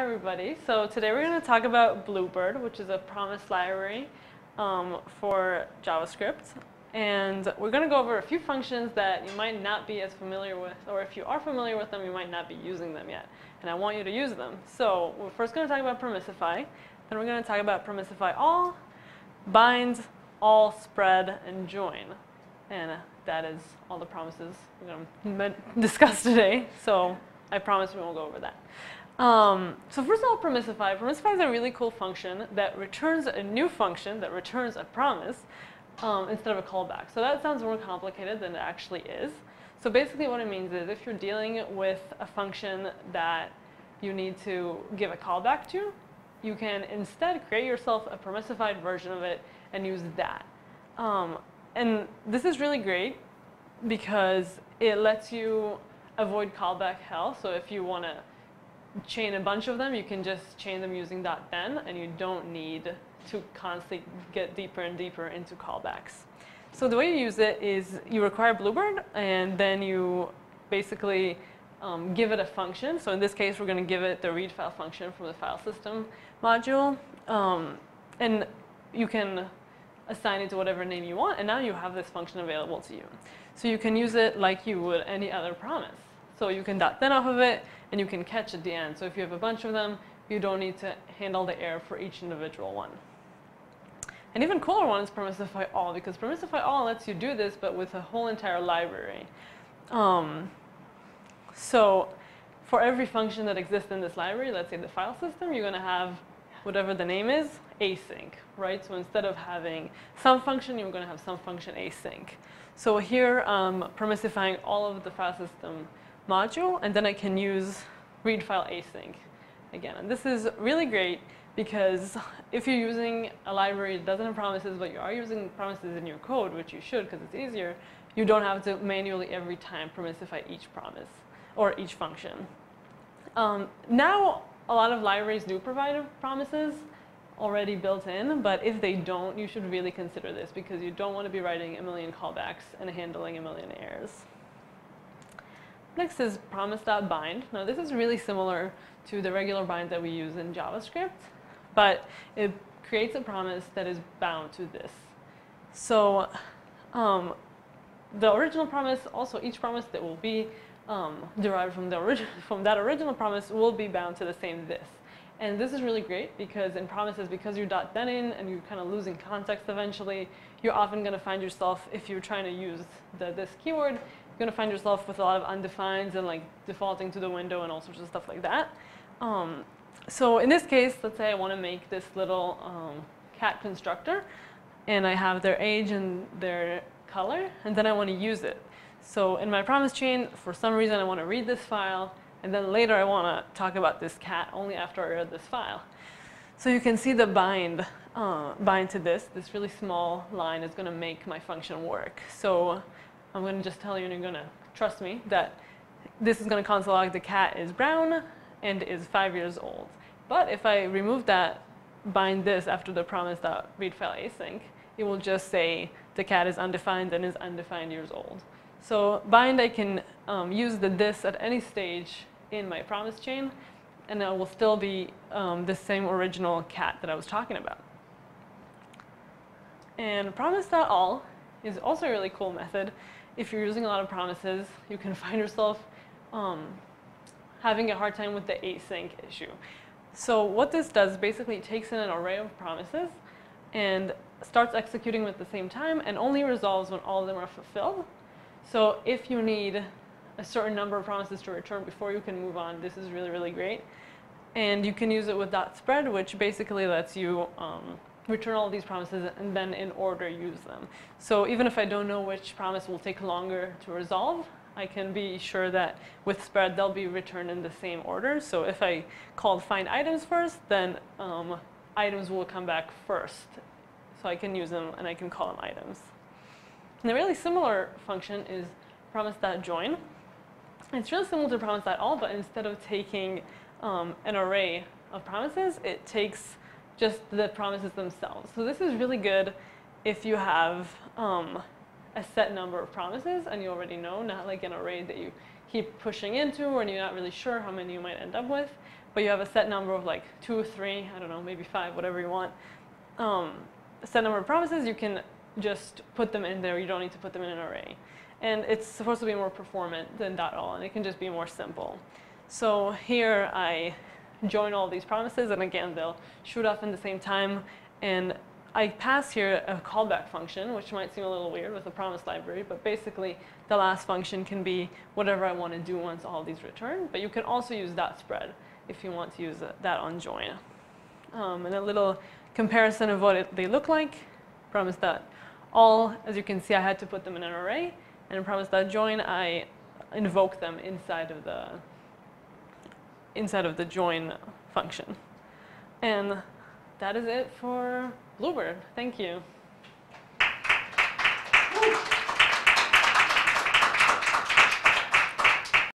Hi everybody. So today we're going to talk about Bluebird, which is a promise library um, for JavaScript. And we're going to go over a few functions that you might not be as familiar with, or if you are familiar with them, you might not be using them yet. And I want you to use them. So we're first going to talk about promisify. Then we're going to talk about promisify all, bind, all, spread, and join. And that is all the promises we're going to discuss today. So I promise we won't go over that. Um, so first of all, promisify. Promisify is a really cool function that returns a new function that returns a promise um, instead of a callback. So that sounds more complicated than it actually is. So basically what it means is if you're dealing with a function that you need to give a callback to, you can instead create yourself a promisified version of it and use that. Um, and this is really great because it lets you avoid callback hell. So if you want to chain a bunch of them, you can just chain them using dot .then, and you don't need to constantly get deeper and deeper into callbacks. So the way you use it is you require Bluebird, and then you basically um, give it a function. So in this case, we're going to give it the read file function from the file system module. Um, and you can assign it to whatever name you want, and now you have this function available to you. So you can use it like you would any other promise. So you can dot then off of it, and you can catch at the end. So if you have a bunch of them, you don't need to handle the error for each individual one. An even cooler one is promisify all, because promisify all lets you do this, but with a whole entire library. Um, so for every function that exists in this library, let's say the file system, you're going to have whatever the name is, async, right? So instead of having some function, you're going to have some function async. So here, um, promisifying all of the file system module, and then I can use read file async again. And this is really great because if you're using a library that doesn't have promises, but you are using promises in your code, which you should because it's easier, you don't have to manually every time promisify each promise or each function. Um, now, a lot of libraries do provide promises already built in, but if they don't, you should really consider this because you don't want to be writing a million callbacks and handling a million errors. Next is promise.bind. Now this is really similar to the regular bind that we use in JavaScript, but it creates a promise that is bound to this. So um, the original promise, also each promise that will be um, derived from, the from that original promise will be bound to the same this. And this is really great because in promises, because you're dot then in and you're kind of losing context eventually, you're often going to find yourself, if you're trying to use the this keyword, going to find yourself with a lot of undefineds and like defaulting to the window and all sorts of stuff like that. Um, so in this case, let's say I want to make this little um, cat constructor and I have their age and their color and then I want to use it. So in my promise chain, for some reason I want to read this file and then later I want to talk about this cat only after I read this file. So you can see the bind, uh, bind to this. This really small line is going to make my function work. So I'm going to just tell you and you're going to trust me that this is going to console log the cat is brown and is five years old. But if I remove that, bind this after the promise that read file async, it will just say the cat is undefined and is undefined years old. So bind, I can um, use the this at any stage in my promise chain, and it will still be um, the same original cat that I was talking about. And promise.all is also a really cool method if you're using a lot of promises, you can find yourself um, having a hard time with the async issue. So what this does basically takes in an array of promises and starts executing them at the same time and only resolves when all of them are fulfilled. So if you need a certain number of promises to return before you can move on, this is really, really great. And you can use it with dot .spread, which basically lets you um, return all these promises and then in order use them. So even if I don't know which promise will take longer to resolve, I can be sure that with spread they'll be returned in the same order. So if I called find items first, then um, items will come back first. So I can use them and I can call them items. And a really similar function is promise.join. It's really similar to promise.all, but instead of taking um, an array of promises, it takes just the promises themselves. So this is really good if you have um, a set number of promises and you already know, not like an array that you keep pushing into or you're not really sure how many you might end up with. but you have a set number of like two, three, I don't know, maybe five, whatever you want. Um, a set number of promises, you can just put them in there. You don't need to put them in an array. And it's supposed to be more performant than that .all, and it can just be more simple. So here I join all these promises, and again, they'll shoot off in the same time. And I pass here a callback function, which might seem a little weird with a promise library, but basically the last function can be whatever I want to do once all these return. But you can also use that .spread if you want to use that on join. Um, and a little comparison of what it, they look like. Promise that all, as you can see, I had to put them in an array. And promise that join, I invoke them inside of the inside of the join function. And that is it for Bluebird. Thank you.